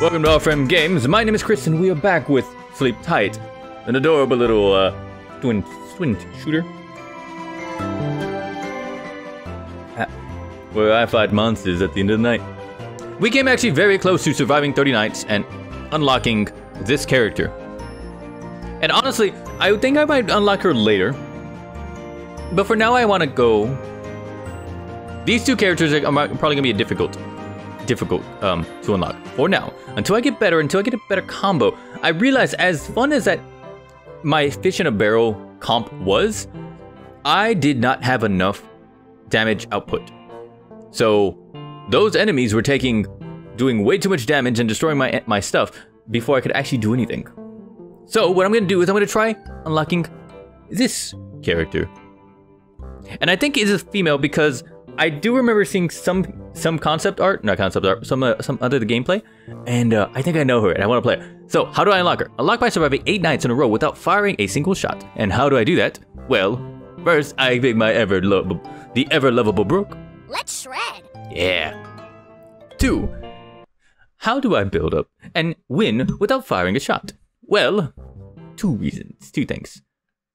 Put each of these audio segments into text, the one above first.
Welcome to Off Frame Games. My name is Chris, and we are back with Sleep Tight, an adorable little uh, twin twin shooter. Ah, Where I fight monsters at the end of the night. We came actually very close to surviving 30 nights and unlocking this character. And honestly, I think I might unlock her later. But for now, I want to go. These two characters are probably gonna be difficult, difficult um, to unlock. For now, until I get better, until I get a better combo. I realize, as fun as that my fish in a barrel comp was, I did not have enough damage output. So those enemies were taking, doing way too much damage and destroying my my stuff before I could actually do anything. So what I'm gonna do is I'm gonna try unlocking this character. And I think it's a female because I do remember seeing some some concept art, not concept art, some uh, some other the gameplay, and uh, I think I know her and I want to play her. So how do I unlock her? Unlock by surviving eight nights in a row without firing a single shot. And how do I do that? Well, first I pick my ever lovable, the ever lovable Brooke. Let's shred. Yeah. Two. How do I build up and win without firing a shot? Well, two reasons, two things.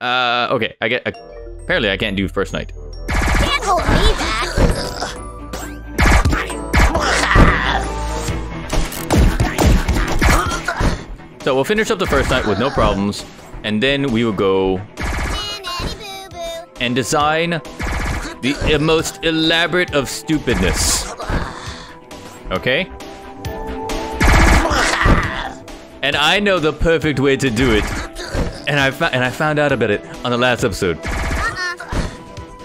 Uh, okay, I get. apparently, I can't do first night. Hold me back. So we'll finish up the first night with no problems, and then we will go and design the most elaborate of stupidness. Okay? And I know the perfect way to do it. And I, and I found out about it on the last episode.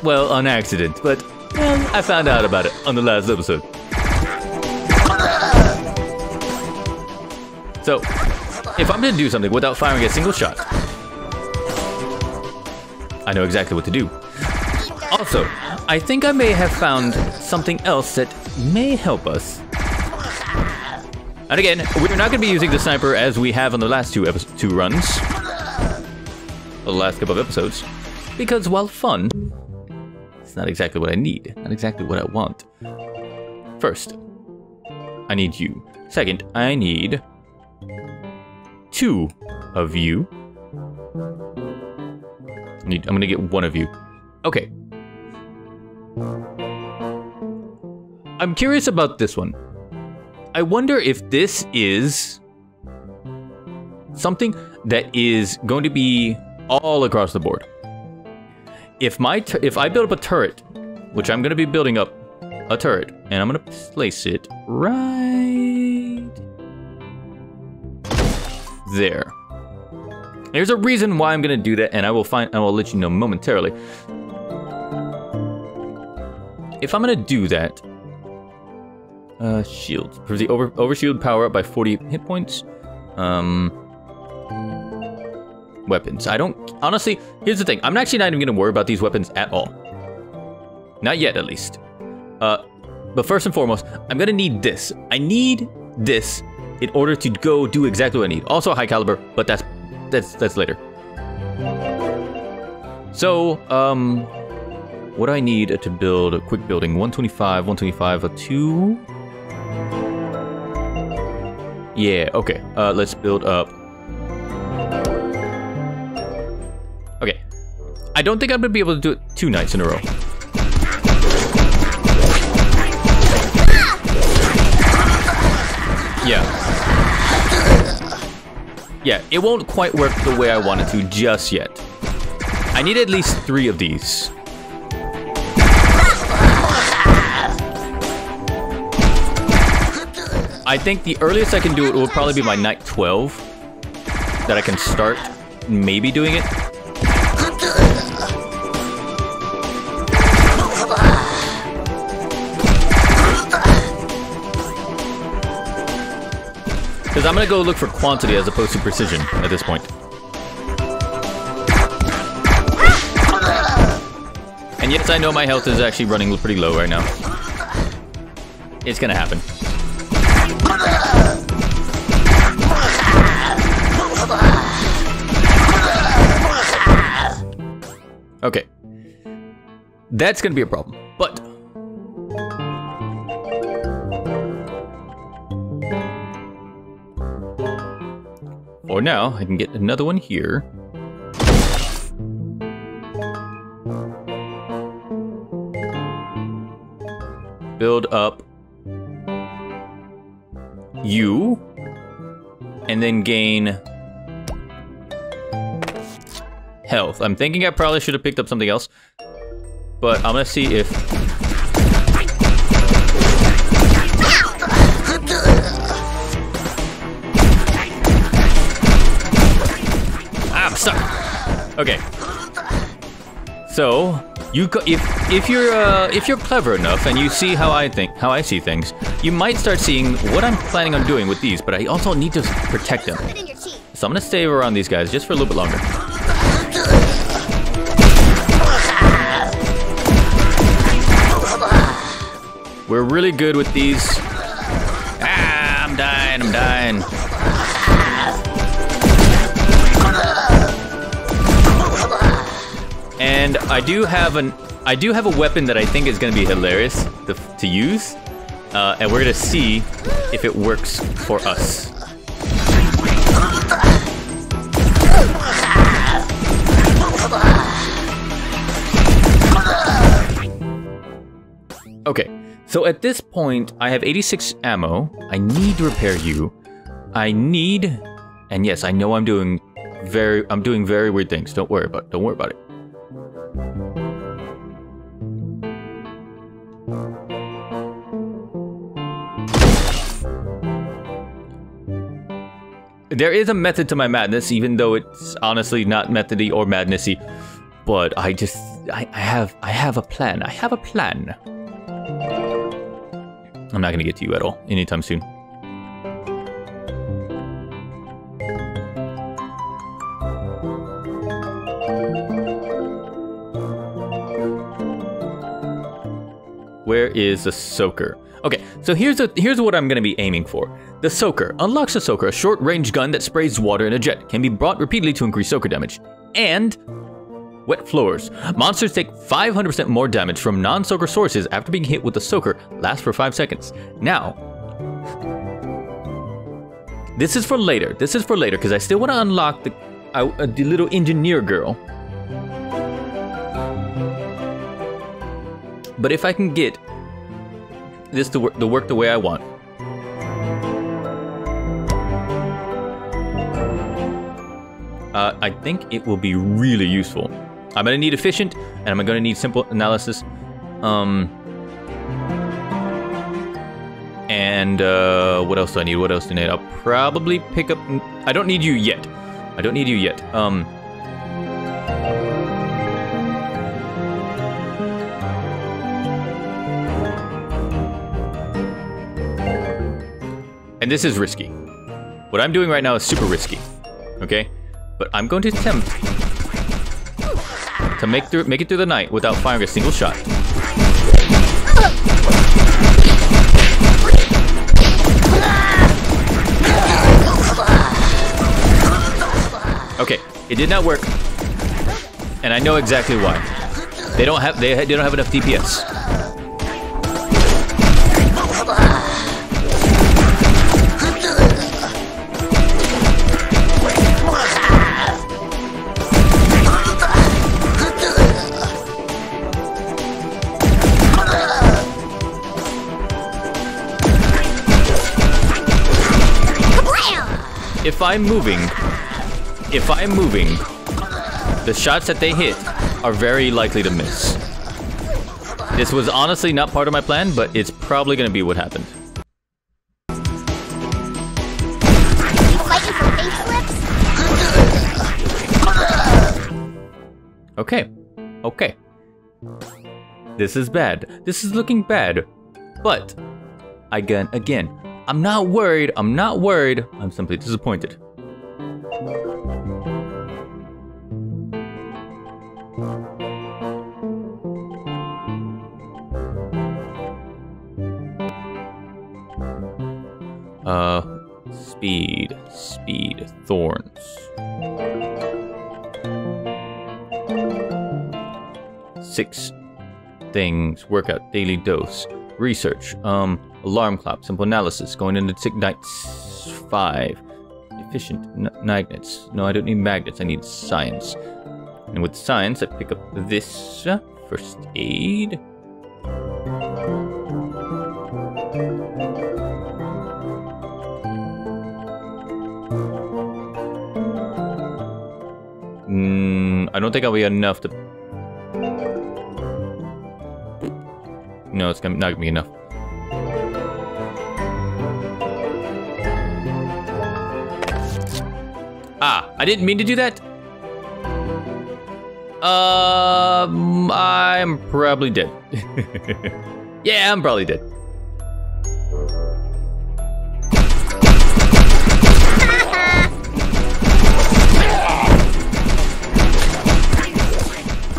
Well, on accident, but I found out about it on the last episode. So, if I'm gonna do something without firing a single shot, I know exactly what to do. Also, I think I may have found something else that may help us. And again, we're not going to be using the sniper as we have on the last two two runs, the last couple of episodes, because while fun, it's not exactly what I need, not exactly what I want. First, I need you. Second, I need two of you. I need, I'm gonna get one of you. Okay. I'm curious about this one. I wonder if this is something that is going to be all across the board. If my if I build up a turret, which I'm going to be building up a turret, and I'm going to place it right there. There's a reason why I'm going to do that, and I will find I will let you know momentarily. If I'm going to do that, uh, shield. For the over overshield power up by 40 hit points. Um, weapons. I don't honestly. Here's the thing. I'm actually not even gonna worry about these weapons at all. Not yet, at least. Uh, but first and foremost, I'm gonna need this. I need this in order to go do exactly what I need. Also high caliber, but that's that's that's later. So, um, what I need to build a quick building? 125, 125, a two. Yeah, okay. Uh, let's build up. I don't think I'm gonna be able to do it two nights in a row. Yeah. Yeah, it won't quite work the way I want it to just yet. I need at least three of these. I think the earliest I can do it will probably be my night 12 that I can start maybe doing it. Because I'm going to go look for quantity as opposed to precision at this point. And yes, I know my health is actually running pretty low right now. It's going to happen. Okay. That's gonna be a problem. Or now, I can get another one here. Build up you, and then gain health. I'm thinking I probably should have picked up something else, but I'm gonna see if stuck. Okay. So you if if you're uh, if you're clever enough and you see how I think how I see things, you might start seeing what I'm planning on doing with these. But I also need to protect them. So I'm gonna stay around these guys just for a little bit longer. We're really good with these. Ah, I'm dying, I'm dying. And I do have an I do have a weapon that I think is gonna be hilarious to, to use. Uh, and we're gonna see if it works for us. Okay, so at this point, I have 86 ammo. I need to repair you. I need, and yes, I know I'm doing very, I'm doing very weird things. Don't worry about, it. don't worry about it. There is a method to my madness, even though it's honestly not methody or madnessy. But I just, I, I have, I have a plan. I have a plan. I'm not gonna get to you at all anytime soon. Is the soaker? Okay, so here's a, here's what I'm gonna be aiming for. The soaker unlocks the soaker, a short-range gun that sprays water in a jet, can be brought repeatedly to increase soaker damage, and wet floors. Monsters take 500% more damage from non-soaker sources after being hit with the soaker. Lasts for five seconds. Now, this is for later. This is for later because I still want to unlock the uh, uh, the little engineer girl. But if I can get this to work, to work the way I want. Uh, I think it will be really useful. I'm gonna need efficient, and I'm gonna need simple analysis. Um, and uh, what else do I need? What else do I need? I'll probably pick up. I don't need you yet. I don't need you yet. Um. And this is risky. What I'm doing right now is super risky. Okay? But I'm going to attempt to make through make it through the night without firing a single shot. Okay, it did not work, and I know exactly why. They don't have they, they don't have enough DPS. If I'm moving, if I'm moving, the shots that they hit are very likely to miss. This was honestly not part of my plan, but it's probably gonna be what happened. Okay, okay. This is bad. This is looking bad. But, again, again, I'm not worried. I'm not worried. I'm simply disappointed. Uh, speed, speed, thorns. Six things, workout, daily dose, research, um, alarm clock, simple analysis, going into nights. Five. efficient. N magnets. No, I don't need magnets. I need science. And with science, I pick up this uh, first aid. Mm, I don't think I'll be enough to. No, it's not gonna be enough. I didn't mean to do that. Um, I'm probably dead. yeah, I'm probably dead.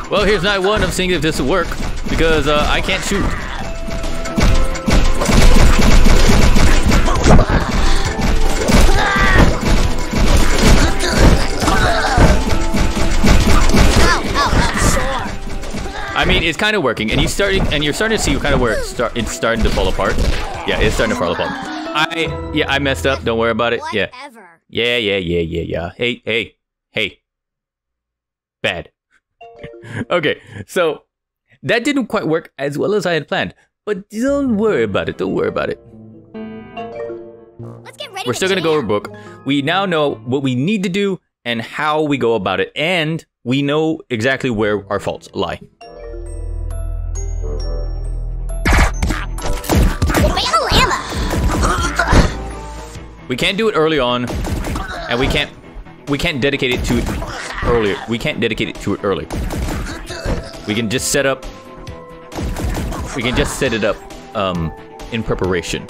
Well, here's night one of seeing if this will work, because uh, I can't shoot. I mean, it's kind of working, and you starting, and you're starting to see kind of where it's, start, it's starting to fall apart. Yeah, it's starting to fall apart. I, yeah, I messed up. Don't worry about it. Yeah, yeah, yeah, yeah, yeah, yeah. Hey, hey, hey. Bad. okay, so that didn't quite work as well as I had planned, but don't worry about it. Don't worry about it. Let's get ready We're still gonna go over book. We now know what we need to do and how we go about it, and we know exactly where our faults lie. We can't do it early on, and we can't we can't dedicate it to it earlier. We can't dedicate it to it early. We can just set up. We can just set it up um, in preparation.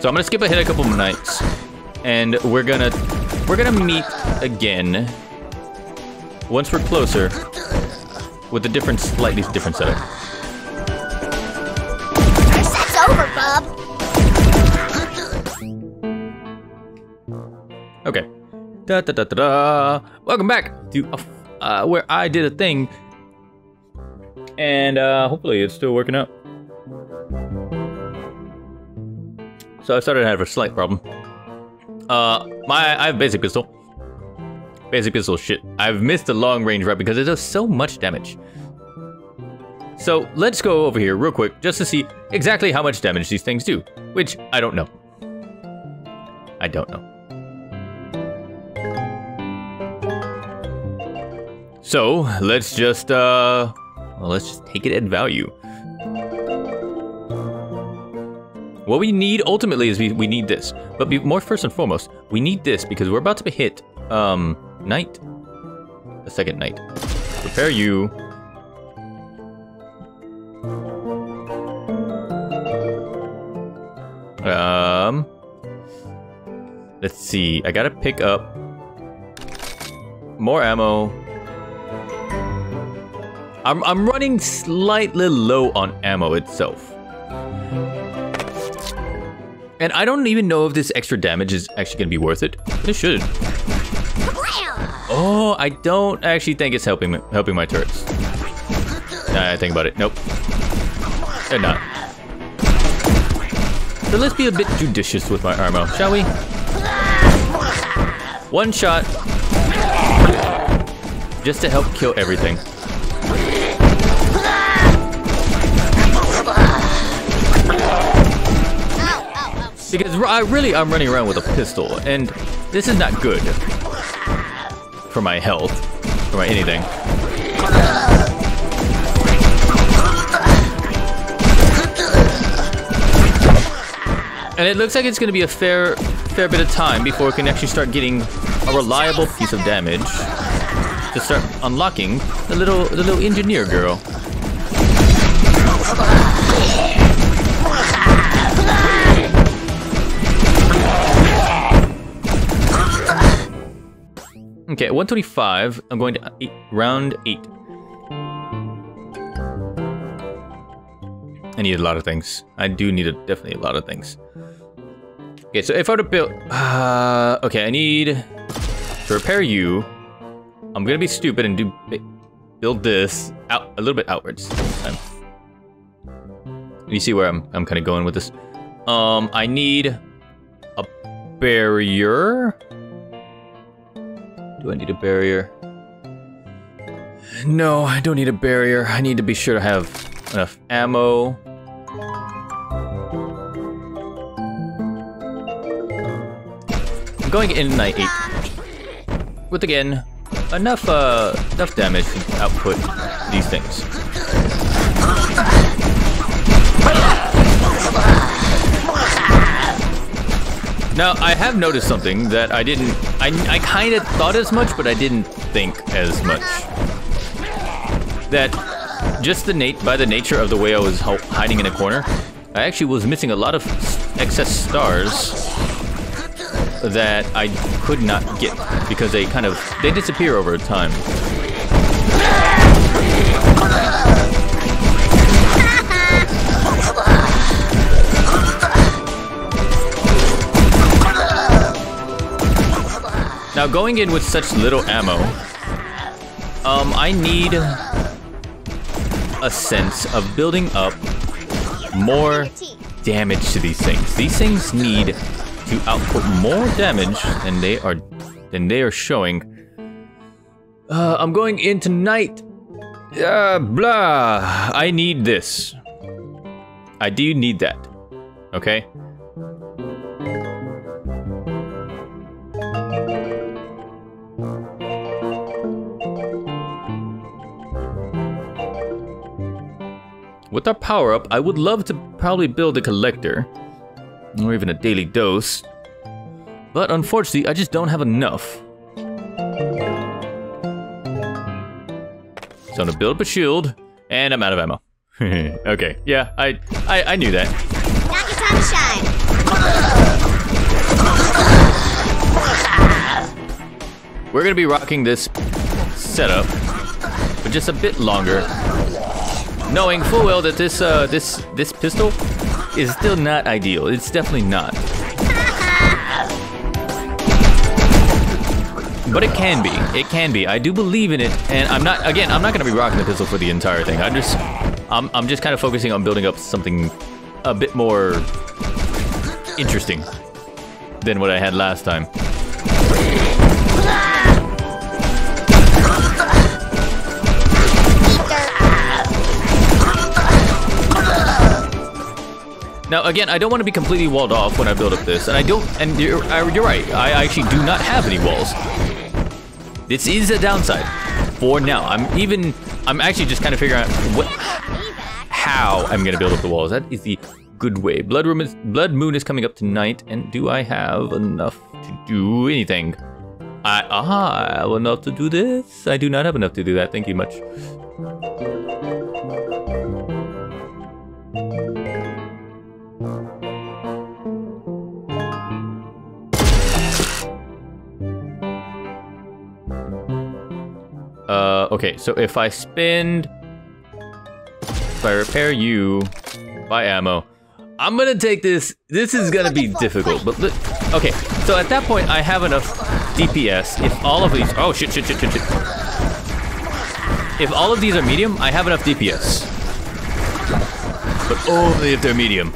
So I'm gonna skip ahead a couple of nights, and we're gonna we're gonna meet again once we're closer with a different, slightly different setup. Set's over, bub. Okay. Da da da da da. Welcome back to uh, uh, where I did a thing, and uh, hopefully it's still working out. So I started to have a slight problem. Uh, my I have basic pistol. Basic pistol shit. I've missed the long range right because it does so much damage. So let's go over here real quick just to see exactly how much damage these things do, which I don't know. I don't know. So let's just uh, well, let's just take it at value. What we need ultimately is we, we need this, but be, more first and foremost, we need this because we're about to be hit um night, the second night. Prepare you. Um, let's see. I gotta pick up more ammo. I'm, I'm running slightly low on ammo itself. And I don't even know if this extra damage is actually to be worth it. It should. Oh, I don't actually think it's helping helping my turrets. Nah, I think about it. Nope. They're not. So let's be a bit judicious with my ammo, shall we? One shot. Just to help kill everything. Because I really I'm running around with a pistol, and this is not good for my health, for my anything. And it looks like it's going to be a fair fair bit of time before we can actually start getting a reliable piece of damage to start unlocking the little the little engineer girl. Okay, 125. I'm going to eight, round eight. I need a lot of things. I do need a, definitely a lot of things. Okay, so if I were to build, uh, okay, I need to repair you. I'm gonna be stupid and do build this out a little bit outwards. You see where I'm I'm kind of going with this. Um, I need a barrier. Do I need a barrier? No, I don't need a barrier. I need to be sure to have enough ammo. I'm going in night eight with again enough uh enough damage to output these things. Now, I have noticed something that I didn't. I, I kind of thought as much, but I didn't think as much. That just the nat by the nature of the way I was hiding in a corner, I actually was missing a lot of excess stars that I could not get because they kind of they disappear over time. Now, going in with such little ammo, um, I need a sense of building up more damage to these things. These things need to output more damage than they are than they are showing. Uh, I'm going in tonight. Uh, blah. I need this. I do need that. Okay. With our power up, I would love to probably build a collector, or even a daily dose. But unfortunately, I just don't have enough. So I'm gonna build up a shield, and I'm out of ammo. okay, yeah, I, I I knew that. Not your time to shine. We're gonna be rocking this setup for just a bit longer, knowing full well that this uh this this pistol is still not ideal. It's definitely not. But it can be. It can be. I do believe in it, and I'm not. Again, I'm not going to be rocking the pistol for the entire thing. I'm just, I'm, I'm just kind of focusing on building up something a bit more interesting than what I had last time. Now, again, I don't want to be completely walled off when I build up this, and I don't. And you're, I- you're right. I actually do not have any walls. This is a downside for now. I'm even. I'm actually just kind of figuring out what, how I'm gonna build up the walls. That is the good way. Blood Room is, Blood Moon is coming up tonight, and do I have enough to do anything? I aha, I have enough to do this. I do not have enough to do that. Thank you much. Uh, okay, so if I spend, if I repair you, buy ammo, I'm gonna take this. This is gonna be difficult, but okay. So at that point, I have enough DPS. If all of these, oh shit, shit, shit, shit, shit. If all of these are medium, I have enough DPS, but only if they're medium.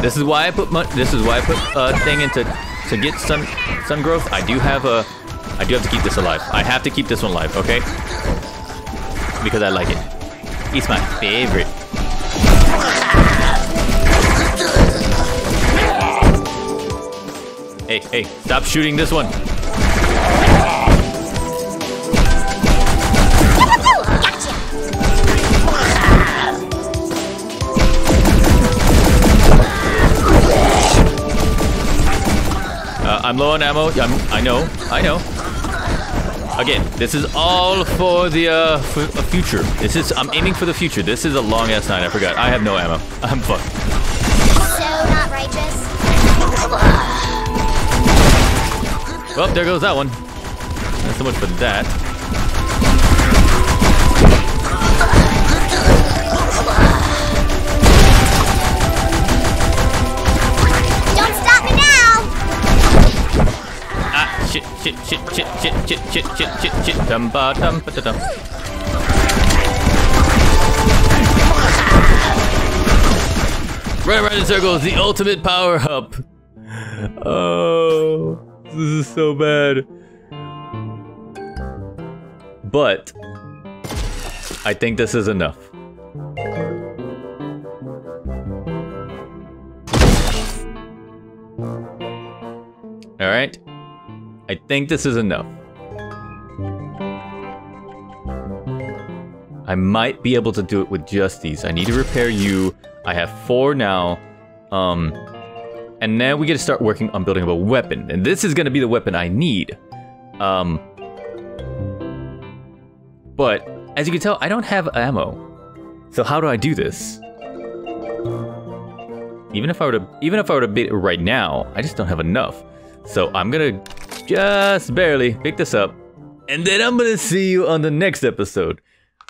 This is why I put this is why I put a uh, thing into to get some sun growth. I do have a I do have to keep this alive. I have to keep this one alive, okay? Because I like it. It's my favorite. Hey, hey, stop shooting this one. Uh, I'm low on ammo. I'm, I know. I know. Again, this is all for the uh, for future. This is I'm aiming for the future. This is a long ass night. I forgot. I have no ammo. I'm fucked. So not righteous. Well, there goes that one. Not so much for that. Shit, shit, shit, shit, shit, shit, shit, shit, shit, dum ba dum ba da dum. Run around in circles, the ultimate power up. Oh, this is so bad. But I think this is enough. All right. I think this is enough. I might be able to do it with just these. I need to repair you. I have four now. Um, and now we get to start working on building up a weapon. And this is going to be the weapon I need. Um, but as you can tell, I don't have ammo. So how do I do this? Even if I were to, even if I were to beat it right now, I just don't have enough. So I'm gonna just barely pick this up, and then I'm gonna see you on the next episode,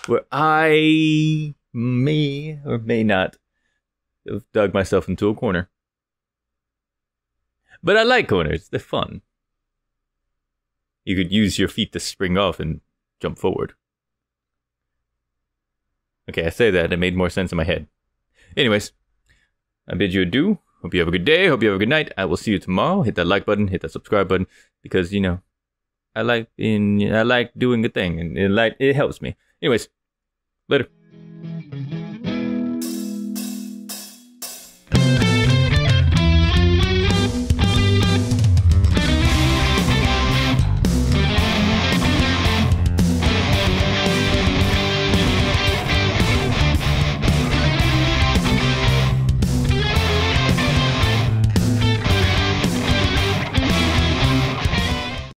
where I may or may not have dug myself into a corner. But I like corners; they're fun. You could use your feet to spring off and jump forward. Okay, I say that, it made more sense in my head. Anyways, I bid you adieu. Hope you have a good day. Hope you have a good night. I will see you tomorrow. Hit that like button, hit that subscribe button, because you know, I like being, I like doing a thing, and it like it helps me. Anyways, later.